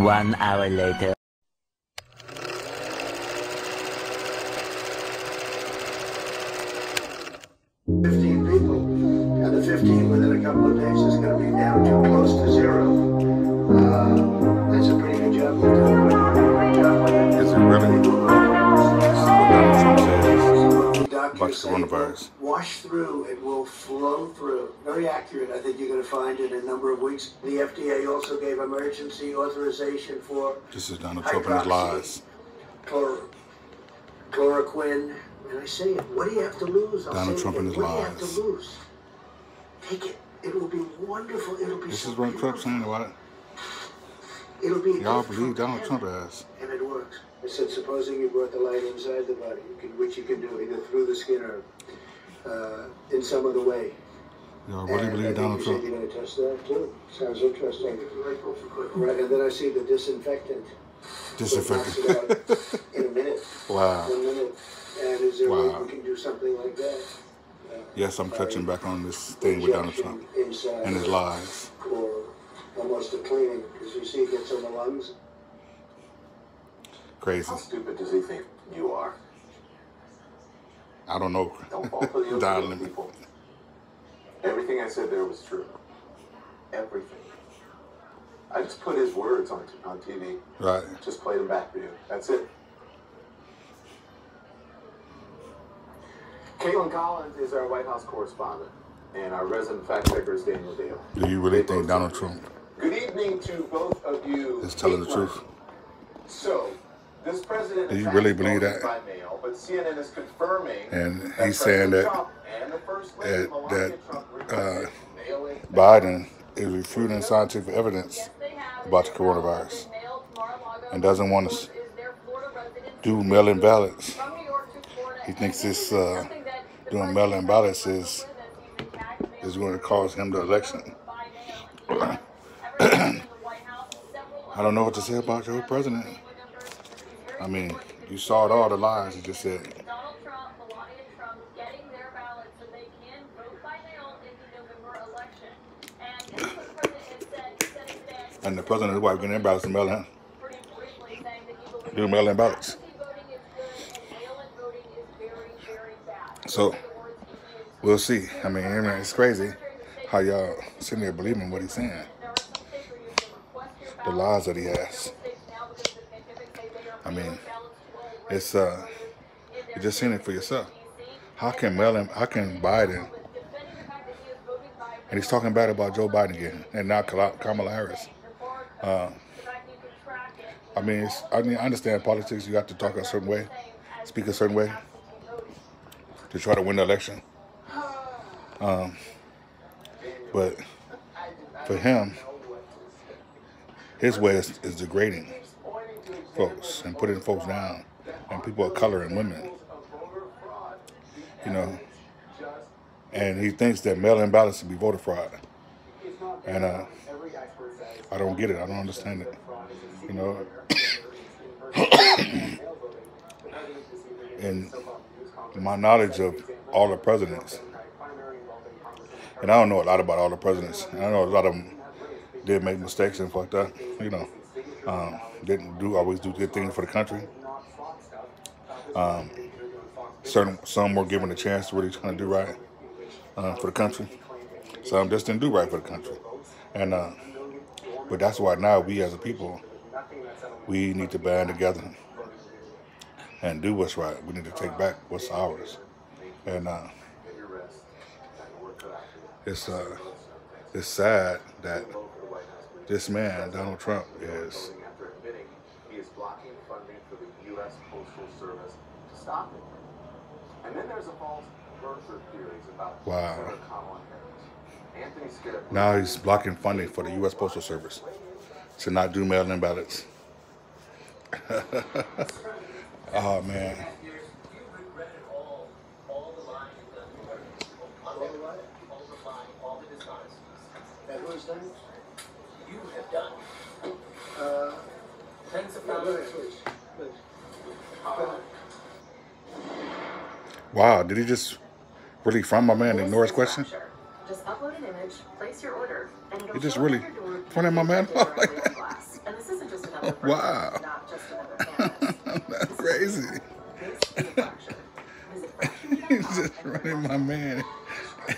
One hour later. 15 people, and the 15 within a couple of days is going to be down to about the coronavirus. Wash through, it will flow through. Very accurate. I think you're going to find in a number of weeks. The FDA also gave emergency authorization for This is Donald Trump and his lies. chlor- chloroquine. And I say it, what do you have to lose? I'll Donald Trump and his what do you have lies. to lose? Take it. It will be wonderful. It'll be This so is what Trump's saying about it. It'll be Y'all believe Donald Trump heaven. As. And it works. I said, supposing you brought the light inside the body, you can, which you can do either through the skin or uh, in some other way. Y'all really And believe Donald Trump? said you're going to test that too. Sounds interesting. Right, and then I see the disinfectant. Disinfectant. Knocks it out in a minute. wow. One minute. And is there a way Wow. we can do something like that? Uh, Yes, I'm touching back on this thing with Donald Trump and his lies. Or almost a cleaning, because you see it gets on the lungs. Crazy. How stupid does he think you are? I don't know. Don't fall for the people. Everything I said there was true. Everything. I just put his words on, on TV. Right. Just played them back for you. That's it. Kaitlan Collins is our White House correspondent, and our resident fact checker is Daniel Dale. Do you really think Donald Trump Good evening to both of you. is telling the truth? So, this president Do you really believe that? By mail, but CNN is confirming And he's saying that Trump and the First Lady, that- Melania that, Trump, uh, Biden is refuting scientific evidence about the coronavirus and doesn't want to do mail-in ballots. He thinks this uh, doing mail-in ballots is is going to cause him the election. I don't know what to say about your president. I mean, you saw it all the lies he just said. Donald Trump, Melania Trump getting their ballot so they can vote by mail in the November election. And this the president has said. He said. And the president and his wife getting their ballots and mail-in. Pretty briefly saying that he believes Do mail-in ballots. absentee voting is good and mail-in voting is very, very bad. So, Those are the words he used. We'll see. I mean, I mean, it's crazy how y'all sitting there believing what he's saying. There are some states where you can request your The lies that he has. States now, because of the pandemic, say they are I mean, It's uh, you just seen it for yourself. How can mail-in? How can Biden? And he's talking bad about Joe Biden again, and now Kamala Harris. Uh, I mean, I mean, I understand politics. You have to talk a certain way, speak a certain way to try to win the election. Um, but for him, his way is, is degrading folks and putting folks down, and people of color and women. You know, and he thinks that mail-in ballots should be voter fraud. And uh, I don't get it. I don't understand it. You know, and my knowledge of all the presidents, and I don't know a lot about all the presidents. I know a lot of them did make mistakes and fucked up. You know, um, didn't do always do good things for the country. Um, certain some were given a chance to really trying to do right uh, for the country. Some just didn't do right for the country, and uh, but that's why now we as a people we need to band together and do what's right. We need to take back what's ours, and uh, it's uh, it's sad that this man Donald Trump is he is blocking funding for the U.S. Postal Service to stop it. And then there's a false birther theories about Wow. Senator Kamala Harris. Anthony Scaramucci. now he's blocking funding for the U.S. Postal Service to not do mail-in ballots. oh man. That who's done? You have done Uh, tens of yeah, go ahead, thousands. please. Please. Wow, did he just really find my man ignore his question? Just upload an image, place your order, and it'll He just really at your pointed my man. directly on glass. And this isn't just about wow. That's crazy. He's just running my man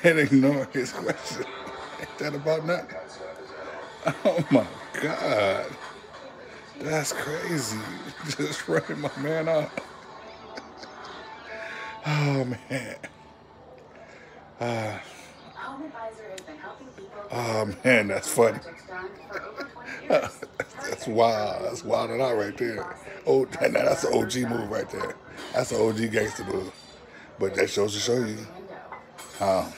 and ignore his question. Ain't that about nothing? Oh my God. That's crazy. Just running my man off. Oh man. Uh, oh man, that's funny. that's wild. That's wilding out right there. Oh, that's an OG move right there. That's an OG gangster move. But that shows to show you how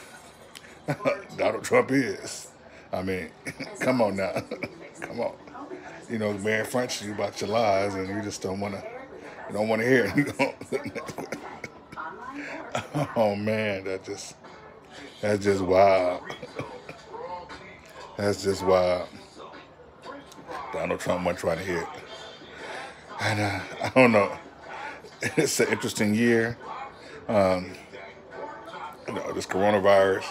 Donald Trump is. I mean, come on now. come on. You know, man fronts you about your lies and you just don't wanna you don't wanna hear it. oh man, that just that's just wild. That's just wild. Donald Trump wasn't trying to hear it. And uh, I don't know. It's an interesting year. Um, you know, this coronavirus.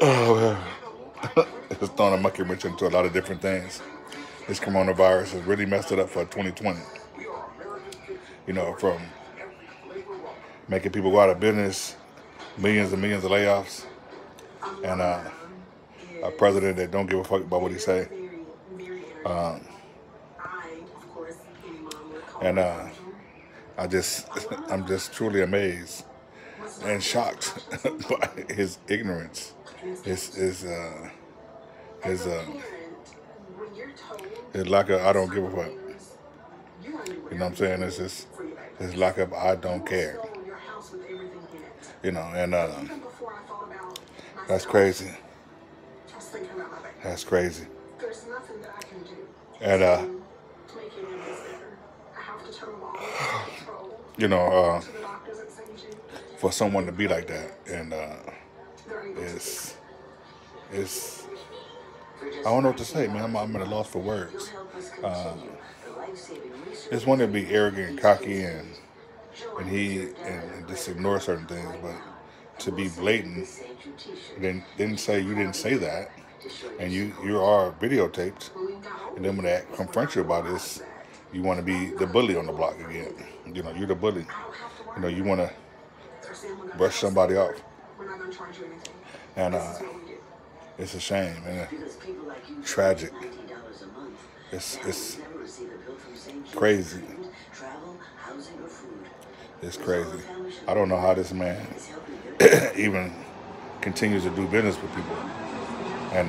Oh, it's thrown a monkey wrench into a lot of different things. This coronavirus has really messed it up for 2020. You know, from making people go out of business, millions and millions of layoffs, and uh, a president that don't give a fuck about what he say. Um, and uh, I just, I'm just truly amazed and shocked by his ignorance, his his uh, his uh, his lack of I don't give a fuck. You know what I'm saying? It's just his lack of I don't care. You know, and uh, that's crazy. That's crazy. And uh, you know, uh, for someone to be like that, and uh, it's it's I don't know what to say, man. I'm, I'm at a loss for words. Uh, it's one to be arrogant and cocky and and he and, and just ignore certain things, but to be blatant, then didn't say you didn't say that, and you you are videotaped, and then when they confront you about this, you want to be the bully on the block again. You know, you're the bully. You know, you want to brush somebody off, and uh, it's a shame and tragic. It's it's crazy. It's crazy. I don't know how this man even continues to do business with people, and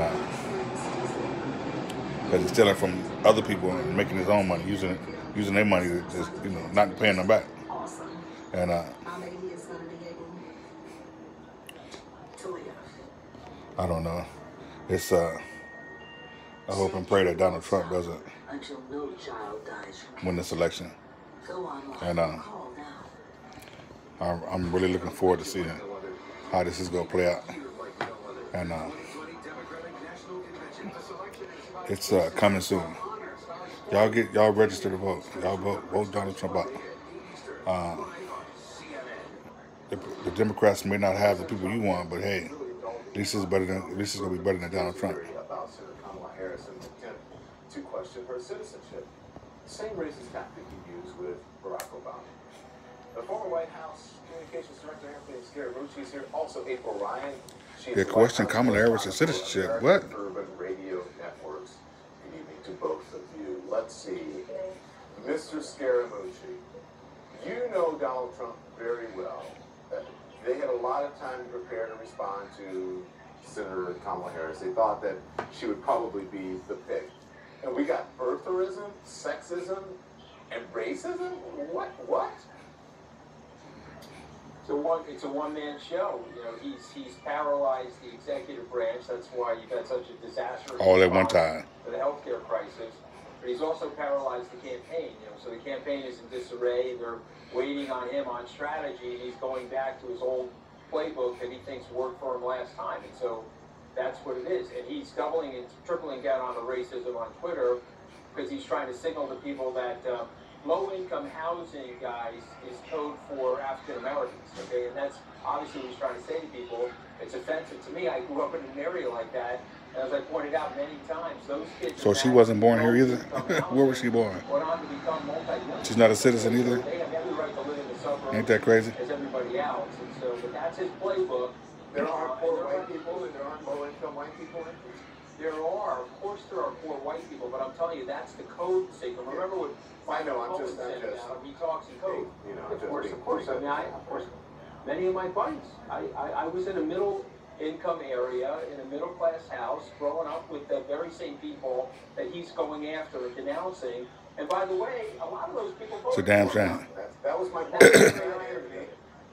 because uh, he's stealing from other people and making his own money, using using their money just you know not paying them back, and uh, I don't know. It's uh, I hope and pray that Donald Trump doesn't win this election, and uh, I'm, I'm really looking forward to seeing how this is gonna play out, and uh, it's uh, coming soon. Y'all get y'all register to vote. Y'all vote vote Donald Trump out. Uh, the, the Democrats may not have the people you want, but hey, at is better than least it's gonna be better than Donald Trump. About Senator Kamala Harris and attempt to question her citizenship. Same racist tactic he used with Barack Obama. The former White House Communications Director Anthony Scaramucci is here. Also, April Ryan. She's Yeah, the question Kamala Harris' citizenship. What? Urban Radio Networks. Good evening to both of you. Let's see. Mr. Scaramucci, you know Donald Trump very well. They had a lot of time to prepare to respond to Senator Kamala Harris. They thought that she would probably be the pick. And we got birtherism, sexism, and racism? What? What? It's a one. It's a one-man show. You know, he's he's paralyzed the executive branch. That's why you've had such a disaster. All at one time. For the healthcare crisis, but he's also paralyzed the campaign. You know, so the campaign is in disarray. They're waiting on him on strategy, and he's going back to his old playbook that he thinks worked for him last time. And so that's what it is. And he's doubling and tripling down on the racism on Twitter because he's trying to signal to people that uh, low-income housing, guys, is code for African Americans. Okay, and that's obviously what he's trying to say to people. It's offensive to me. I grew up in an area like that, as I pointed out many times, those kids. So she wasn't born here either? Where was she born? Went on to become multi. She's not a citizen either? They have every right to live in the suburbs. Ain't that crazy? As everybody else, and so, but that's his playbook. There are poor white people and there aren't low-income white people. There are, of course, there are poor white people, but I'm telling you, that's the code signal. Remember what I know, I'm just- I'm just- now, he talks in code. You know, Of just course, being of course. I mean, I, of course, many of my buddies. I, I, I was in a middle income area, in a middle class house, growing up with the very same people that he's going after and denouncing. And by the way, a lot of those people It's a damn for him. shame. That was my point.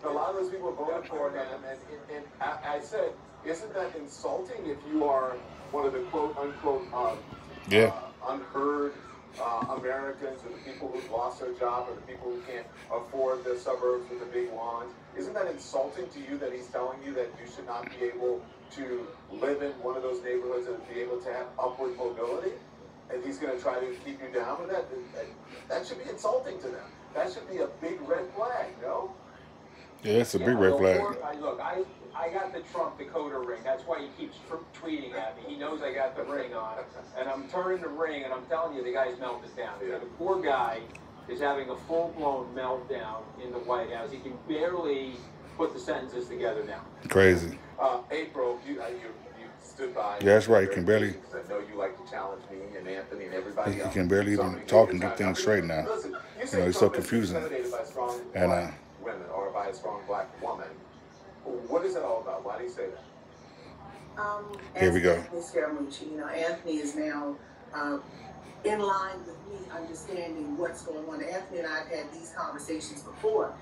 A lot of those people voted for him, and, and, and I, I said, isn't that insulting if you are one of the quote unquote uh, Yeah. uh, unheard Americans or the people who've lost their job or the people who can't afford the suburbs with the big lawns? Isn't that insulting to you that he's telling you that you should not be able to live in one of those neighborhoods and be able to have upward mobility? And he's going to try to keep you down with that? That, should be insulting to them. That should be a big red flag, no? Yeah, it's a big red flag. I, look, I, I got the Trump decoder ring. That's why he keeps tr- tweeting at me. He knows I got the ring on. And I'm turning the ring, and I'm telling you, the guy's melted down. Yeah. The poor guy is having a full-blown meltdown in the White House. He can barely put the sentences together now. Crazy. Uh, April, you, uh, you, you stood by. Yeah, that's right. You can barely- I know you like to challenge me and Anthony and everybody He- he else. can barely So even I'm talk and get time. things straight now. Listen, you You know, he's so confusing. by And, uh, women or by a strong black woman. What is it all about? Why do you say that? Um, Here we go. Anthony Scaramucci, you know, Anthony is now uh, in line with me understanding what's going on. Anthony and I have had these conversations before.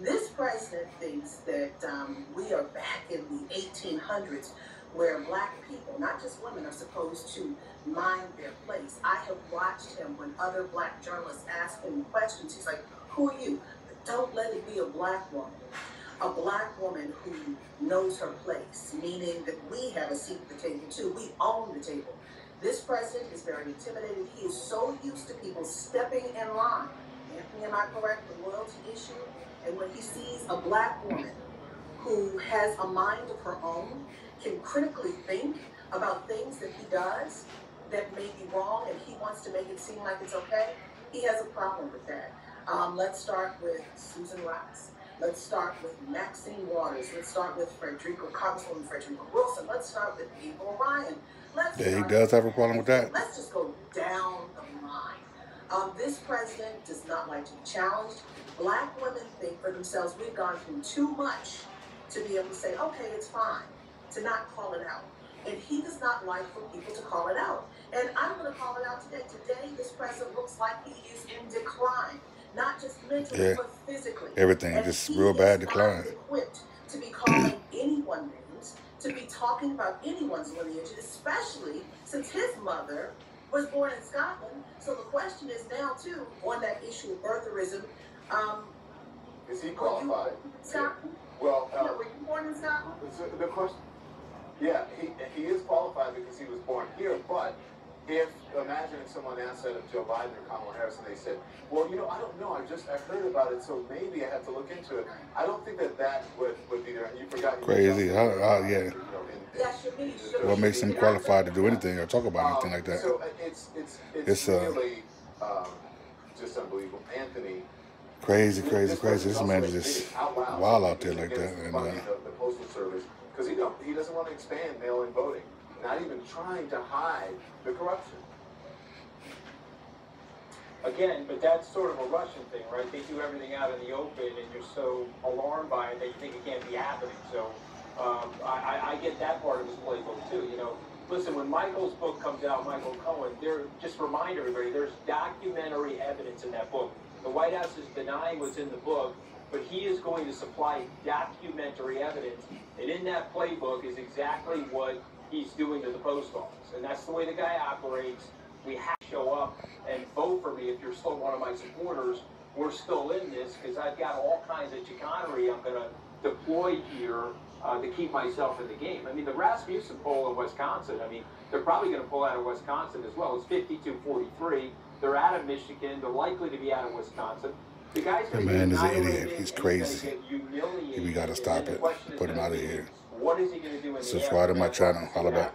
This president thinks that um, we are back in the 1800s where black people, not just women, are supposed to mind their place. I have watched him when other black journalists ask him questions. He's like, Who are you? Don't let it be a black woman a black woman who knows her place, meaning that we have a seat at the table too. We own the table. This president is very intimidated. He is so used to people stepping in line. Anthony, am I correct? The loyalty issue. And when he sees a black woman who has a mind of her own, can critically think about things that he does that may be wrong, and he wants to make it seem like it's okay, he has a problem with that. Um, let's start with Susan Rice. Let's start with Maxine Waters. Let's start with Frederica, Congresswoman Frederica Wilson. Let's start with April Ryan. Let's Yeah, he does have a problem with that. Let's just go down the line. Um, this president does not like to be challenged. Black women think for themselves. We've gone through too much to be able to say, okay, it's fine, to not call it out. And he does not like for people to call it out. And I'm going to call it out today. Today, this president looks like he is in decline, not just mentally, Yeah. but physically. Everything And just he real bad is decline. equipped to be calling anyone names, to be talking about anyone's lineage, especially since his mother was born in Scotland. So the question is now too on that issue of birtherism. Um, Is he qualified? born in Scotland? Well, Yeah, uh, were you born in Scotland? So the question, yeah, he, he is qualified because he was born here, but if, imagine if someone asked that of Joe Biden or Kamala Harris and they said, well, you know, I don't know, I just, I heard about it, so maybe I have to look into it. I don't think that that would, would be there, and you forgot. Crazy. were How- talking how- yeah. you know, in- That's your What makes him qualified to do anything or talk about anything Um, like that? So uh, it's, it's, it's It's, uh, really, um, just unbelievable. Anthony, Crazy, crazy, crazy. This person man is just out wild out there like that. And uh, of the postal service because he don't he doesn't want to expand mail-in voting. Not even trying to hide the corruption. Again, but that's sort of a Russian thing, right? They do everything out in the open, and you're so alarmed by it that you think it can't be happening. So um, I, I- get that part of his playbook too. You know, listen, when Michael's book comes out, Michael Cohen, there just remind everybody, there's documentary evidence in that book. The White House is denying what's in the book, but he is going to supply documentary evidence, and in that playbook is exactly what he's doing to the post office. And that's the way the guy operates. We have to show up and vote for me if you're still one of my supporters. We're still in this because I've got all kinds of chicanery I'm going to deploy here uh, to keep myself in the game. I mean, the Rasmussen poll in Wisconsin, I mean, they're probably going to pull out of Wisconsin as well. It's 52 43. They're out of Michigan. They're likely to be out of Wisconsin. The guy's the man is an idiot. He's crazy. We got to stop it. Put him out of here. What is he going to do? Subscribe to my channel. Holla back.